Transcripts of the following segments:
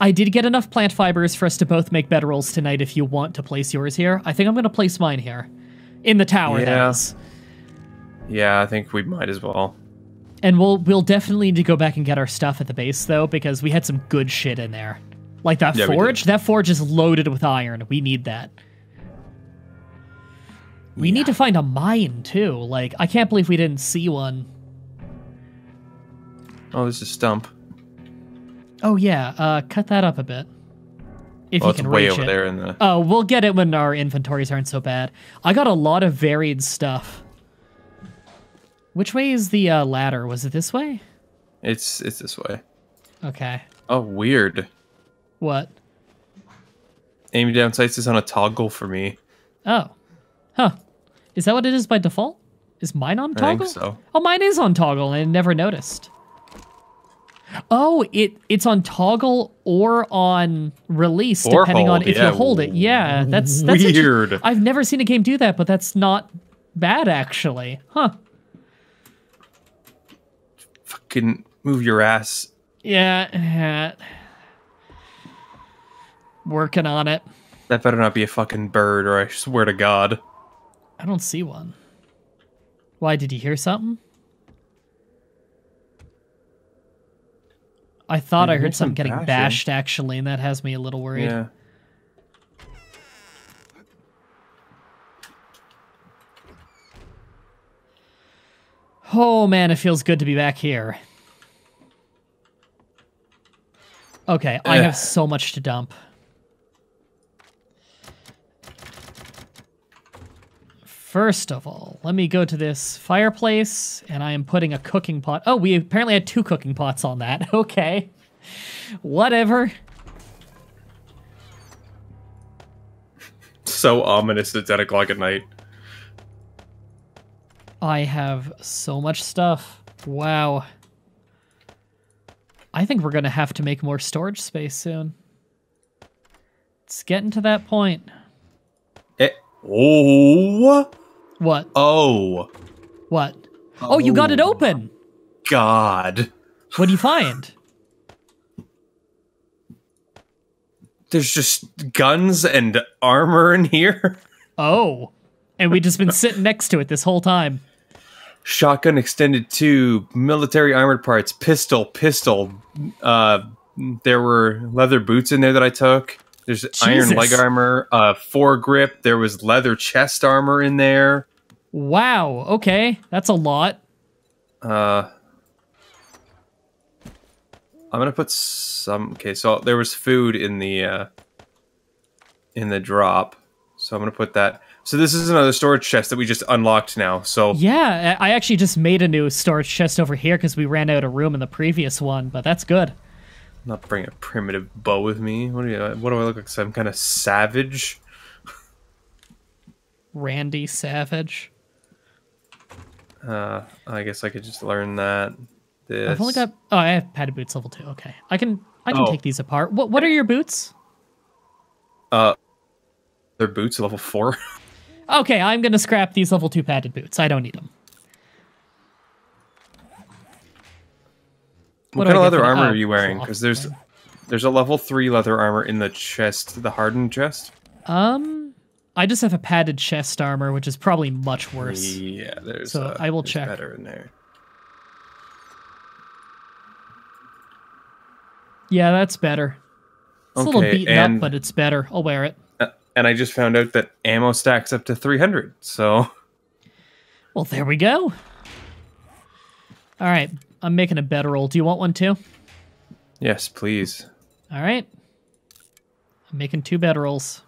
I did get enough plant fibers for us to both make bedrolls tonight if you want to place yours here. I think I'm going to place mine here. In the tower, Yeah. Yeah, I think we might as well. And we'll we'll definitely need to go back and get our stuff at the base though, because we had some good shit in there. Like that Yeah, forge. That forge is loaded with iron. We need that. We need to find a mine too. Like I can't believe we didn't see one. Oh, there's a stump. Oh yeah, uh, cut that up a bit. If Well, you it's can way reach over it. there in the. Oh, we'll get it when our inventories aren't so bad. I got a lot of varied stuff. Which way is the uh, ladder? Was it this way? It's it's this way. Okay. Oh, weird. What? Aim down sights is on a toggle for me. Oh. Huh. Is that what it is by default? Is mine on I toggle? think so. Oh, mine is on toggle and I never noticed. Oh, it it's on toggle or on release Or depending on if yeah. you hold it. Yeah, that's that's Weird. I've never seen a game do that, but that's not bad actually. Huh. Fucking move your ass. Yeah. yeah. Working on it. That better not be a fucking bird, or I swear to God. I don't see one. Why did you hear something? I thought I heard heard some something getting bashed actually, and that has me a little worried. Yeah. Oh man, it feels good to be back here. Okay, I have so much to dump. First of all, let me go to this fireplace, and I am putting a cooking pot. Oh, we apparently had two cooking pots on that. Okay. Whatever. So ominous at 10 o'clock at night. I have so much stuff. Wow. I think we're going to have to make more storage space soon. It's getting to that point. Eh. Oh. What? Oh. What? Oh, you got it Oh. open. God. What do you find? There's just guns and armor in here. Oh. And we just been sitting next to it this whole time. Shotgun extended tube, military armored parts, pistol, pistol. Uh, there were leather boots in there that I took. There's iron leg armor, uh, foregrip. There was leather chest armor in there. Wow. Okay. That's a lot. Uh, I'm gonna put some. Okay, so there was food in the uh, in the drop, so I'm gonna put that. So this is another storage chest that we just unlocked now. So Yeah, I I actually just made a new storage chest over here because we ran out of room in the previous one, but that's good. Not bring a primitive bow with me. What do you? What do I look like? Some kind of savage? Randy Savage. Uh, I guess I could just learn that. This. I've only got. Oh, I have padded boots level two. Okay, I can. I can Oh. take these apart. What What are your boots? uh, their boots level four. Okay, I'm gonna scrap these level two padded boots. I don't need them. What kind of leather armor are you wearing? Because there's there's a level three leather armor in the chest, the hardened chest. Um, I just have a padded chest armor, which is probably much worse. Yeah, there's. So uh, I will check. better in there. Yeah, that's better. It's a little Okay, beaten and- up, but it's better. I'll wear it. Uh, and I just found out that ammo stacks up to 300. So Well, there we go. All right, I'm making a better bedroll. Do you want one too? yes, please. All right. I'm making two better bedrolls.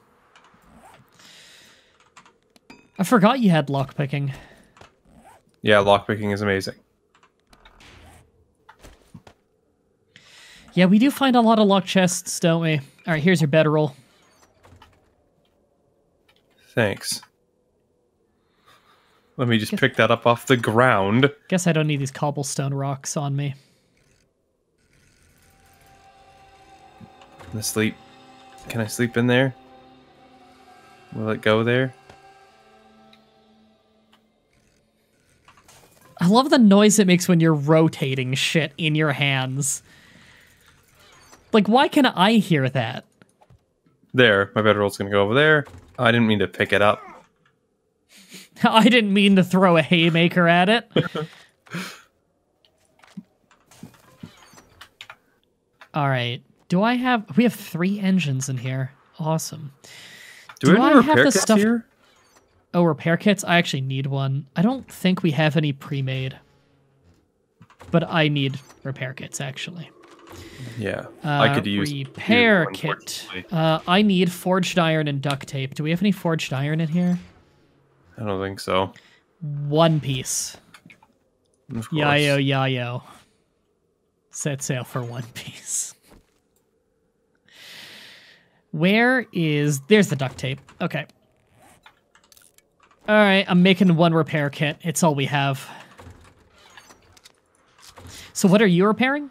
I forgot you had lockpicking. Yeah, lockpicking is amazing. Yeah, we do find a lot of lock chests, don't we? All right, here's your better bedroll. Thanks. Let me just pick that up off the ground. Guess I don't need these cobblestone rocks on me. Can I sleep? Can I sleep in there? Will it go there? I love the noise it makes when you're rotating shit in your hands. Like, why can I hear that? There, my bedroll's gonna go over there. I didn't mean to pick it up. I didn't mean to throw a haymaker at it. All right. Do I have? We have three engines in here. Awesome. Do, we Do have I any have repair the kits stuff- here? Oh, repair kits. I actually need one. I don't think we have any pre-made, but I need repair kits actually. Yeah, Uh, I could use repair you, kit. Uh, I need forged iron and duct tape. Do we have any forged iron in here? I don't think so. One piece. Of course. Yayo, yayo. Set sail for One Piece. Where is. There's the duct tape. Okay. Alright, I'm making one repair kit. It's all we have. So, what are you repairing?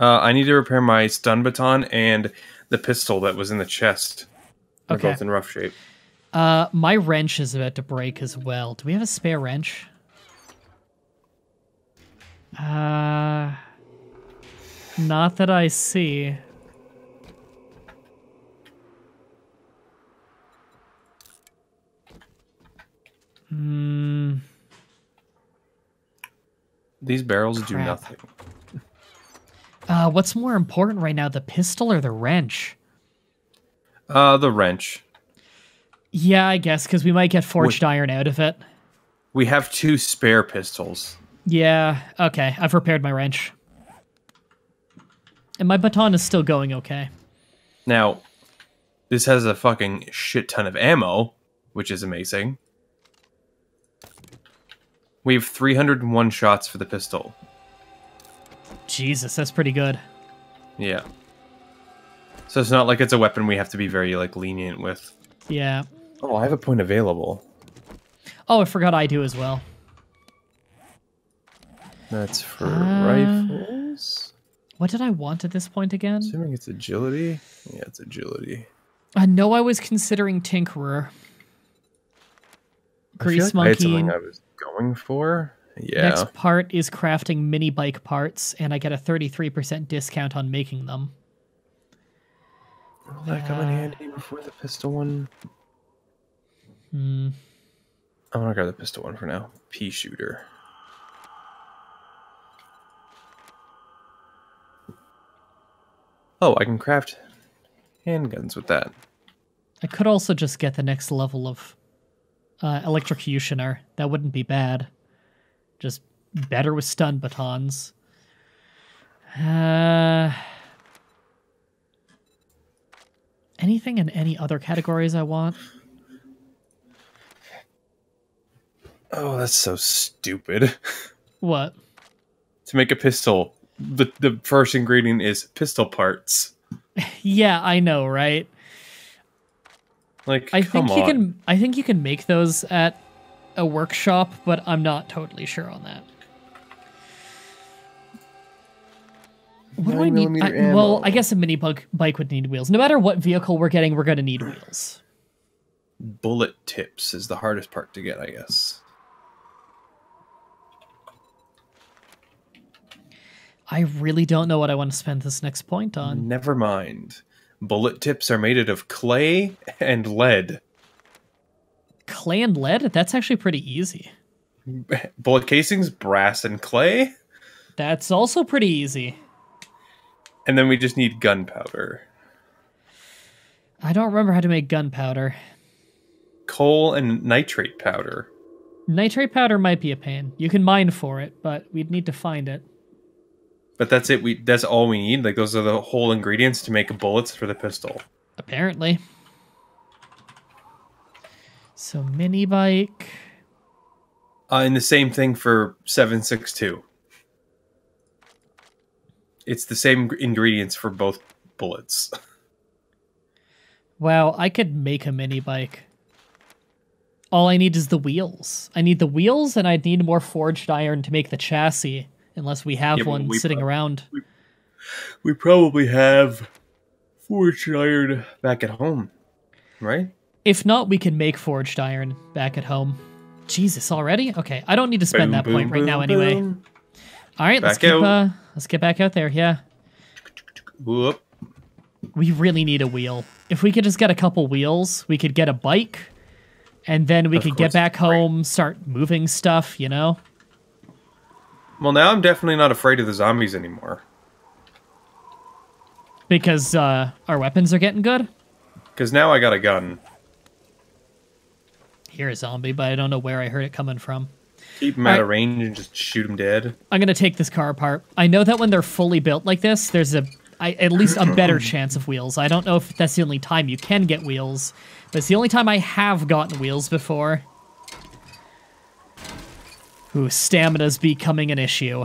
Uh, I need to repair my stun baton and the pistol that was in the chest. They're Okay. both in rough shape. Uh, my wrench is about to break as well. Do we have a spare wrench? Uh, not that I see. Hmm. These barrels do nothing. Uh, what's more important right now, the pistol or the wrench? Uh, the wrench. Yeah, I guess because we might get forged iron out of it. We have two spare pistols. Yeah. Okay, I've repaired my wrench, and my baton is still going okay. Now, this has a fucking shit ton of ammo, which is amazing. We have 301 shots for the pistol. Jesus, that's pretty good. Yeah. So it's not like it's a weapon we have to be very like lenient with. Yeah. Oh, I have a point available. Oh, I forgot I do as well. That's for Uh, rifles. What did I want at this point again? Assuming it's agility. Yeah, it's agility. I know I was considering Tinkerer. I Grease like I Monkey. something I was going for. Yeah. Next part is crafting mini bike parts, and I get a 33% discount on making them. Will that come in Uh, handy before the pistol one? Hmm. I'm gonna grab the pistol one for now. Pea shooter. Oh, I can craft handguns with that. I could also just get the next level of uh, electrocutioner. That wouldn't be bad. Just better with stun batons. Uh, anything in any other categories I want? Oh, that's so stupid. What? to make a pistol, the the first ingredient is pistol parts. Yeah, I know, right? Like, I come think you can. I think you can make those at a workshop, but I'm not totally sure on that. What do I need? I- well. I guess a mini bike bike would need wheels. No matter what vehicle we're getting, we're going to need wheels. Bullet tips is the hardest part to get, I guess. I really don't know what I want to spend this next point on. Never mind. Bullet tips are made out of clay and lead. Clay and lead? That's actually pretty easy. Bullet casings, brass and clay. That's also pretty easy. And then we just need gunpowder. I don't remember how to make gunpowder. Coal and nitrate powder. Nitrate powder might be a pain. You can mine for it, but we'd need to find it. But that's it. We that's all we need. Like those are the whole ingredients to make bullets for the pistol. Apparently. So mini bike. Uh, and the same thing for 762. It's the same ingredients for both bullets. Wow, I could make a mini bike. All I need is the wheels. I need the wheels and I'd need more forged iron to make the chassis, unless we have Yeah, one we sitting around. We probably have forged iron back at home, right? If not, we can make forged iron back at home. Jesus, already? Okay, I don't need to spend Boom, that point boom, right now anyway. All right, let's Back keep uh let's get back out there. Yeah. Whoop. We really need a wheel. If we could just get a couple wheels, we could get a bike, and then we Of could get back home, start moving stuff, you know? Well, now I'm definitely not afraid of the zombies anymore. Because uh, our weapons are getting good. Because now I got a gun. Hear a zombie, but I don't know where I heard it coming from. Keep them out of range and just shoot them dead. I'm gonna take this car apart. I know that when they're fully built like this, there's a I, at least a better chance of wheels. I don't know if that's the only time you can get wheels, but it's the only time I have gotten wheels before. Ooh, stamina's becoming an issue.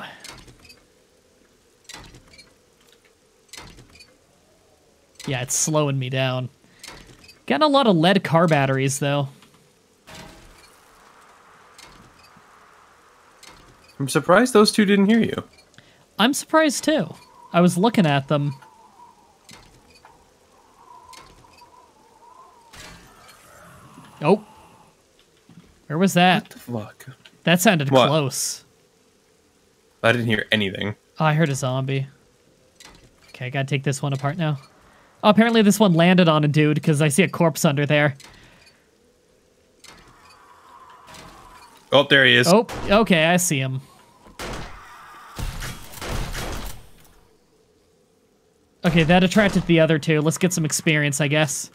Yeah, it's slowing me down. Getting a lot of lead car batteries though. I'm surprised those two didn't hear you. I'm surprised too. I was looking at them. Oh. Where was that? What the Fuck. That sounded What? close. I didn't hear anything. Oh, I heard a zombie. Okay, I gotta take this one apart now. Oh, apparently this one landed on a dude because I see a corpse under there. Oh, there he is. Oh, okay, I see him. Okay, that attracted the other two. Let's get some experience, I guess.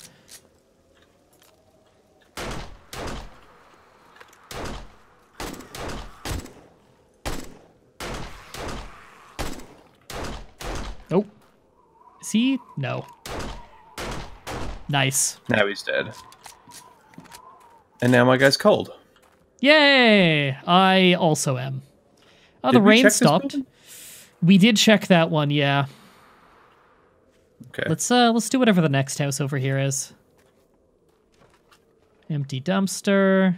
Oh. Is he? No. Nice. Now he's dead. And now my guy's cold. Yay! I also am. Oh, Did the rain stopped. We did check that one, yeah. Okay. Let's uh let's do whatever the next house over here is. Empty dumpster.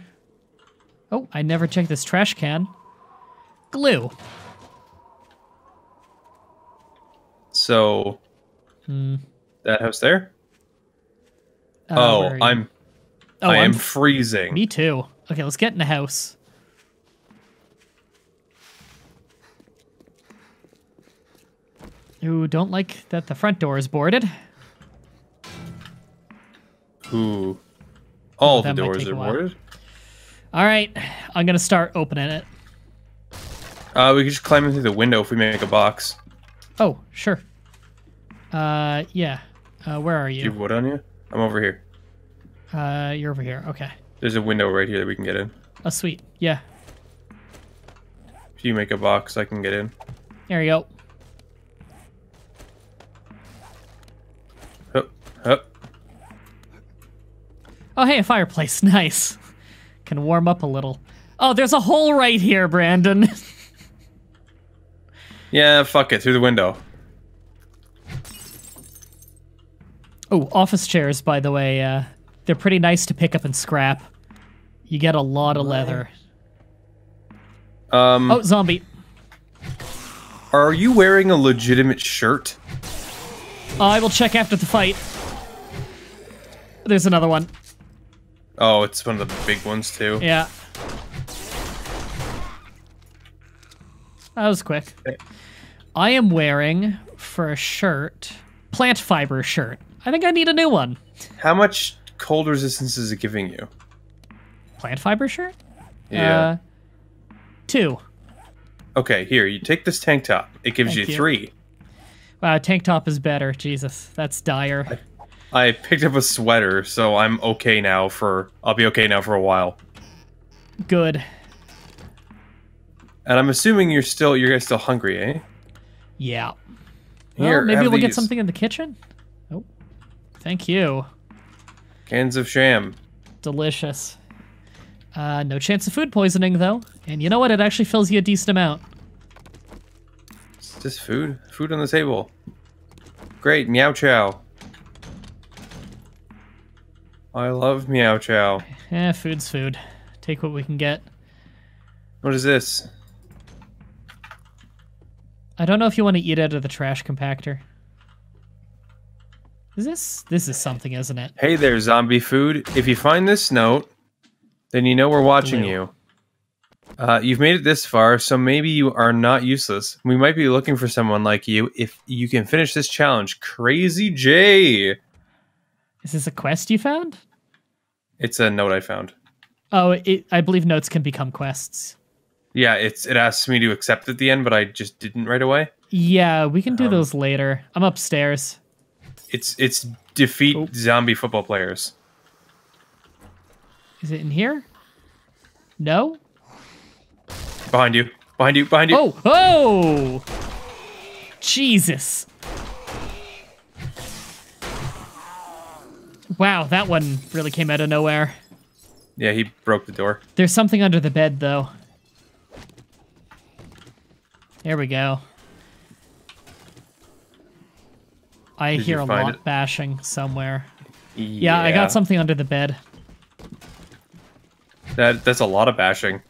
Oh, I never checked this trash can. Glue. So Hmm. that house there? Uh, oh, where are you? I'm Oh, I I'm freezing. Me too. Okay, let's get in the house. Ooh, don't like that the front door is boarded. Ooh. All the doors are boarded. All right, I'm gonna start opening it. Uh, we could just climb in through the window if we make a box. Oh, sure. Uh, yeah. Uh, where are Do you have wood on you? I'm over here. Uh, you're over here. Okay. There's a window right here that we can get in. Oh, sweet. Yeah. If you make a box, I can get in. There you go. Hup, hup. Oh, hey, a fireplace. Nice. Can warm up a little. Oh, there's a hole right here, Brandon. Yeah, fuck it, through the window. Oh, office chairs, by the way. Uh, they're pretty nice to pick up and scrap. You get a lot of leather. Um, Oh, zombie. are you wearing a legitimate shirt? I will check after the fight. There's another one. Oh, it's one of the big ones too. Yeah. That was quick. Okay. I am wearing for a shirt, plant fiber shirt. I think I need a new one. How much cold resistance is it giving you? Plant fiber shirt? Yeah. Uh, two. okay, here, you take this tank top. It gives you you. three. Wow, tank top is better. Jesus, that's dire. I picked up a sweater, so I'm okay now for. I'll be okay now for a while. Good. And I'm assuming you're still, you guys still hungry, eh? Yeah. Here, well, maybe we'll get something in the kitchen. Thank you. Cans of sham. Delicious. Uh, no chance of food poisoning though. And you know what? It actually fills you a decent amount. It's just food. Food on the table. Great, meow chow. I love meow chow. Eh, food's food. Take what we can get. What is this? I don't know if you want to eat out of the trash compactor. Is this this is something, isn't it? Hey there, zombie food. If you find this note, then you know we're watching Blue. you. Uh, you've made it this far, so maybe you are not useless. We might be looking for someone like you if you can finish this challenge. Crazy J. Is this a quest you found? It's a note I found. Oh, it, I believe notes can become quests. Yeah, it's it asks me to accept at the end, but I just didn't right away. Yeah, we can do Um, those later. I'm upstairs. It's it's defeat Oh. zombie football players. Is it in here? No? Behind you, behind you, behind you. Oh, oh! Jesus. Wow, that one really came out of nowhere. Yeah, he broke the door. There's something under the bed, though. There we go. I Did hear a lot it? bashing somewhere. Yeah, I got something under the bed. That that's a lot of bashing.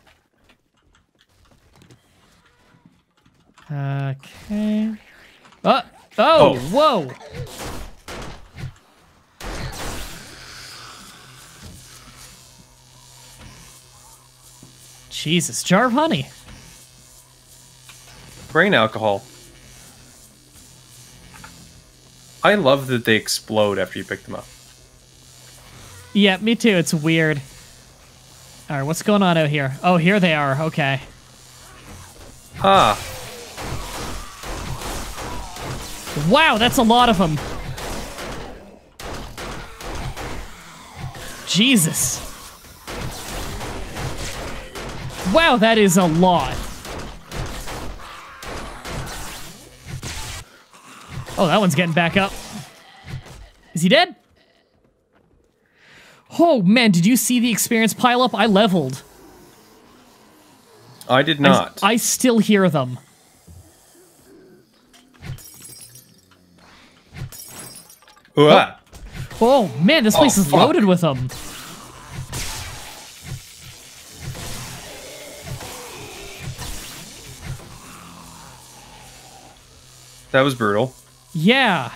Okay. Uh, oh, Oh. whoa! Jesus, jar of honey. Grain alcohol. I love that they explode after you pick them up. Yeah, me too. It's weird. All right, what's going on out here? Oh, here they are. Okay. Ah, Wow, that's a lot of them. Jesus. Wow, that is a lot. Oh, that one's getting back up. Is he dead? Oh man, did you see the experience pile up? I leveled. I did not. I still hear them. Uah. Oh. oh man, this oh, place is fuck. loaded with them. That was brutal. Yeah,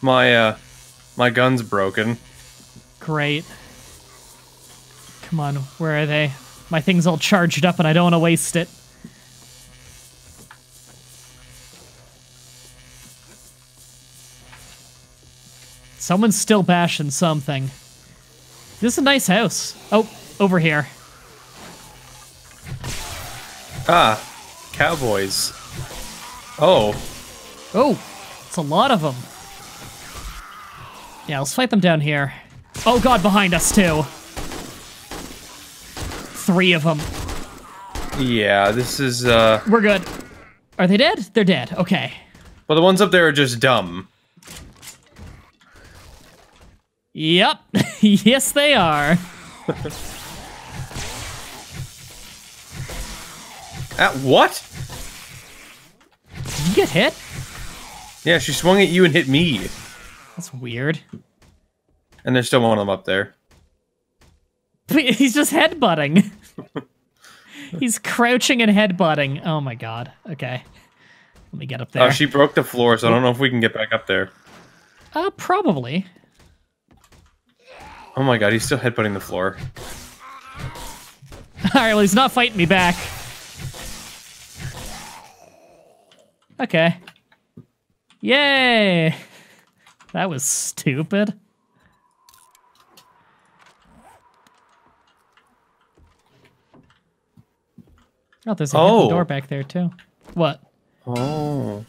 My uh, my gun's broken. great. Come on, where are they? My thing's all charged up and I don't want to waste it. Someone's still bashing something. This is a nice house. Oh, over here. Ah, cowboys. Oh, Oh, it's a lot of them. Yeah, let's fight them down here. Oh god, behind us too. Three of them. yeah. This is uh. We're good. Are they dead? They're dead. Okay. Well, the ones up there are just dumb. Yep. yes, they are. At what? Did you get hit? Yeah, she swung at you and hit me, That's weird. and there's still one of them up there. He's just headbutting. He's crouching and headbutting. Oh my god. Okay. Let me get up there. Oh, she broke the floor, so I don't know if we can get back up there. uh, probably. Oh my god, he's still headbutting the floor. Alright, well, he's not fighting me back. Okay. Yay! That was stupid. Oh, there's a Oh. door back there, too. What? Oh,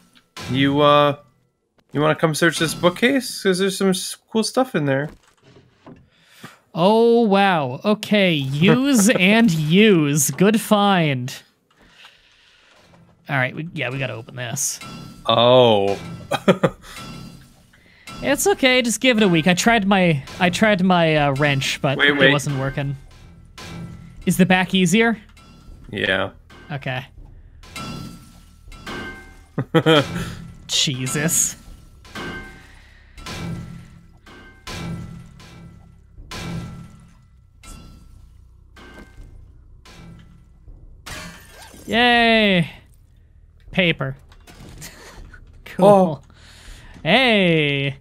you uh, you want to come search this bookcase? Cause there's some cool stuff in there. Oh, wow. Okay, use and use. Good find. Alright, we, yeah, we gotta open this. Oh, It's okay. Just give it a week. I tried my I tried my uh, wrench, but Wait, it wasn't working. Is the back easier? yeah. Okay. Jesus. Yay! Paper. cool. Oh. Hey,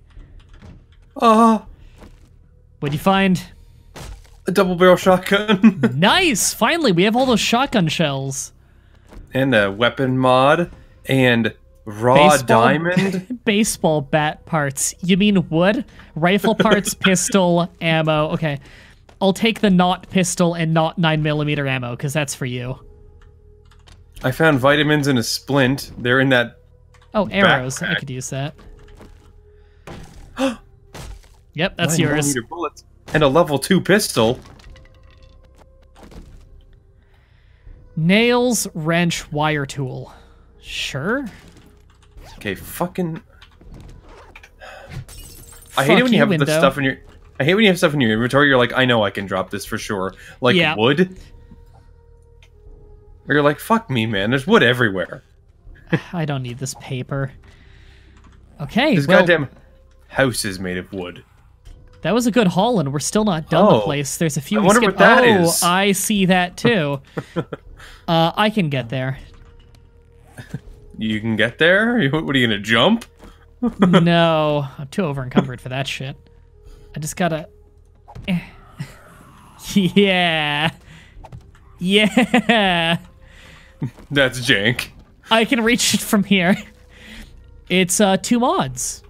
Oh, what'd you find? A double barrel shotgun nice! Finally, we have all those shotgun shells. and a weapon mod and raw Baseball- diamond. Baseball bat parts. You mean wood? Rifle parts, pistol, ammo. Okay. I'll take the not pistol and not 9mm ammo, because that's for you. I found vitamins in a splint. They're in that. Oh, arrows. I could use that. yep, that's 9 yours. bullets and a level two pistol. Nails, wrench, wire tool. Sure. Okay, fucking. I hate it when you you, have window. the stuff in your. I hate when you have stuff in your inventory. You're like, I know I can drop this for sure. Like Yeah. wood. Or you're like, fuck me, man. There's wood everywhere. I don't need this paper. Okay, This well, goddamn house is made of wood. that was a good haul, and we're still not done the Oh. place. There's a few. I wonder skipped- what that oh, is. I see that too. uh, I can get there. You can get there. What are you gonna jump? no, I'm too over encumbered for that shit. I just gotta. Yeah. Yeah. That's jank. I can reach it from here. It's uh two mods.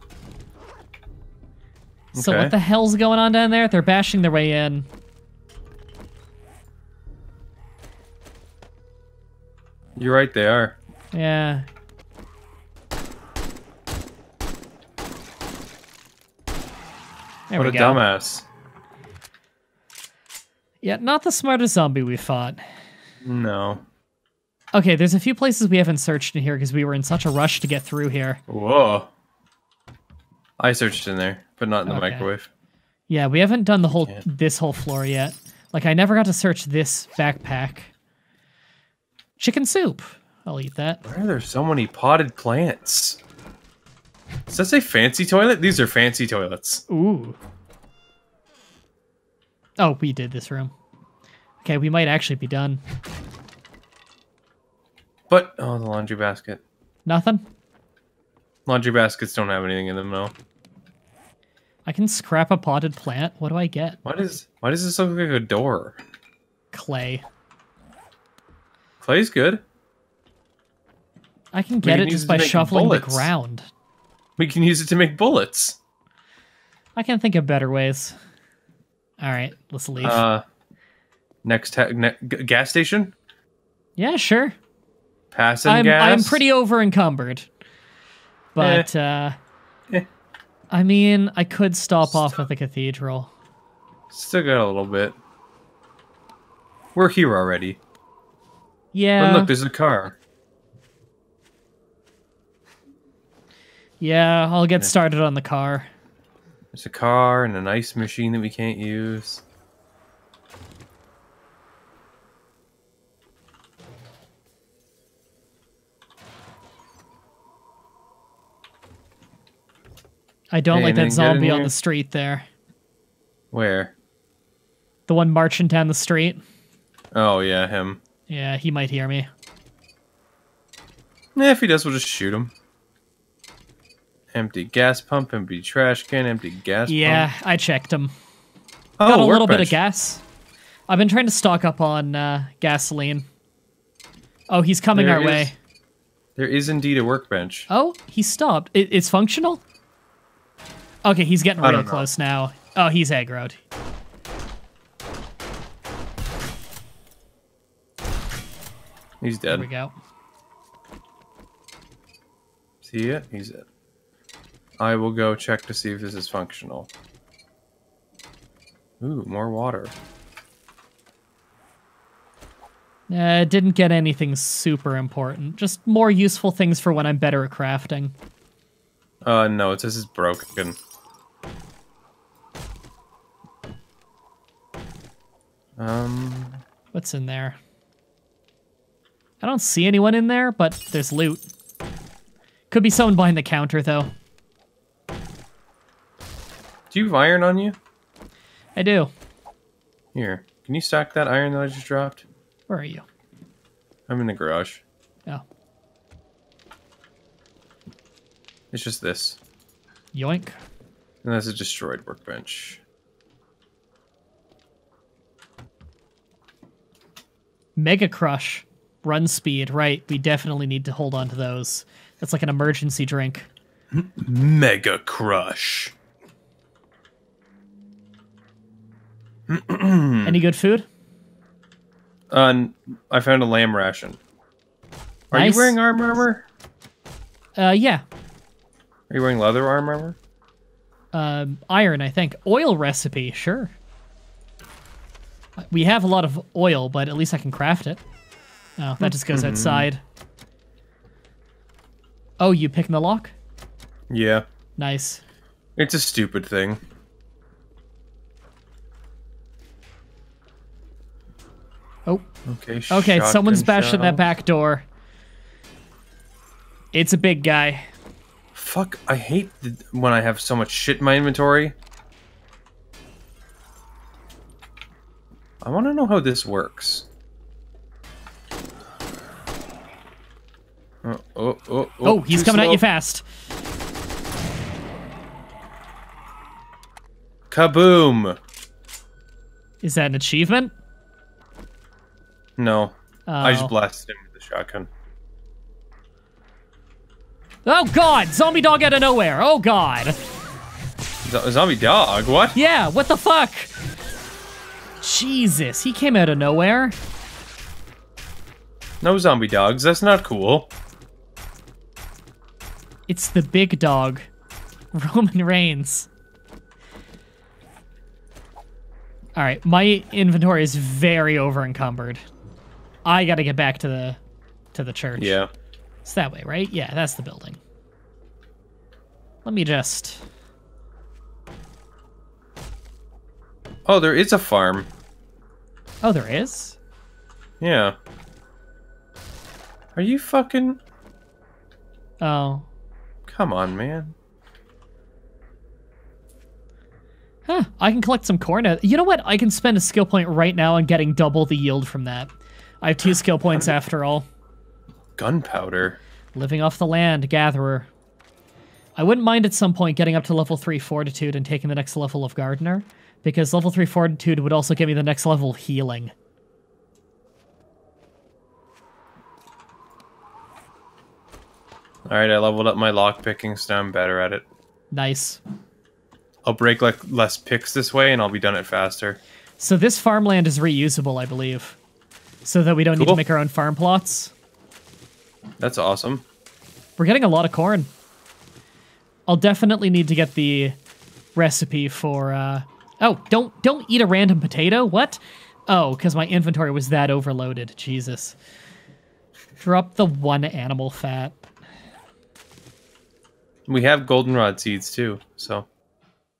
So what the hell's going on down there? They're bashing their way in. You're right. They are. Yeah. There what a go. dumbass. Yeah, not the smartest zombie we fought. No. Okay, there's a few places we haven't searched in here because we were in such a rush to get through here. Whoa. I searched in there, but not in the Okay. microwave. Yeah, we haven't done the whole Can't. this whole floor yet. Like I never got to search this backpack. Chicken soup. I'll eat that. Why are there so many potted plants? Does that say fancy toilet? These are fancy toilets. Ooh. Oh, we did this room. Okay, we might actually be done. But oh, the laundry basket. Nothing? Laundry baskets don't have anything in them, though. I can scrap a potted plant. What do I get? Why does why does this look like a door? Clay. Clay's good. I can get can it just it by make shuffling the ground. We can use it to make bullets. I can't think of better ways. All right, let's leave. Uh, next ne- gas station. yeah, sure. Passing I'm gas. I'm pretty over encumbered. But uh Eh. I mean, I could stop off at the cathedral. Still got a little bit. We're here already. Yeah. But look, there's a car. yeah, I'll get started on the car. There's a car and an ice machine that we can't use. I don't like that anything good in zombie on the street there. Where? The one marching down the street. Oh yeah, him. Yeah, he might hear me. Yeah, if he does, we'll just shoot him. Empty gas pump, empty trash can, empty gas Yeah, pump. I checked him. Oh, Got a little bit of gas. I've been trying to stock up on uh, gasoline. Oh, he's coming There our is- way. There is indeed a workbench. Oh, he stopped. It, it's functional? Okay, he's getting real close now. Oh, he's aggroed. He's dead. There we go. See it? He's it. I will go check to see if this is functional. Ooh, more water. Uh, didn't get anything super important. Just more useful things for when I'm better at crafting. Uh, no, it says it's broken. Um, What's in there? I don't see anyone in there, but there's loot. Could be someone behind the counter, though. do you have iron on you? I do. Here, can you stack that iron that I just dropped? Where are you? I'm in the garage. Oh, It's just this. yoink. And that's a destroyed workbench. Mega Crush, run speed. Right, we definitely need to hold on to those. That's like an emergency drink. Mega Crush. Any good food? Uh, I found a lamb ration. Are Nice. you wearing arm armor? Uh, yeah. Are you wearing leather arm armor? Um, iron, I think. Oil recipe, sure. We have a lot of oil, but at least I can craft it. Oh, that just goes mm-hmm. outside. Oh, you picking the lock? Yeah. Nice. It's a stupid thing. Oh, Okay. okay. Someone's bashing that back door. It's a big guy. Fuck! I hate the, when I have so much shit in my inventory. I want to know how this works. Uh, oh, oh, oh, Oh, he's coming at you fast. Kaboom! Is that an achievement? No, I Oh. just blasted him with the shotgun. Oh god, zombie dog out of nowhere. Oh god. Z- zombie dog? What? Yeah, what the fuck? Jesus, he came out of nowhere. No zombie dogs. That's not cool. It's the big dog, Roman Reigns. All right, my inventory is very over encumbered. I got to get back to the to the church. Yeah. It's that way, right? Yeah, that's the building. Let me just Oh, there is a farm. Oh, there is? Yeah. Are you fucking? Oh. Come on, man. Huh, I can collect some corn. out- You know what? I can spend a skill point right now on getting double the yield from that. I have two skill points after all. Gunpowder. Living off the land, gatherer. I wouldn't mind at some point getting up to level 3 fortitude and taking the next level of gardener, because level 3 fortitude would also give me the next level healing. All right, I leveled up my lock picking, so now I'm better at it. Nice. I'll break like less picks this way, and I'll be done it faster. So this farmland is reusable, I believe. So that we don't need to make our own farm plots. That's awesome. We're getting a lot of corn. I'll definitely need to get the recipe for uh Oh, don't don't eat a random potato. What? Oh, cuz my inventory was that overloaded. Jesus. Drop the one animal fat. We have goldenrod seeds too, so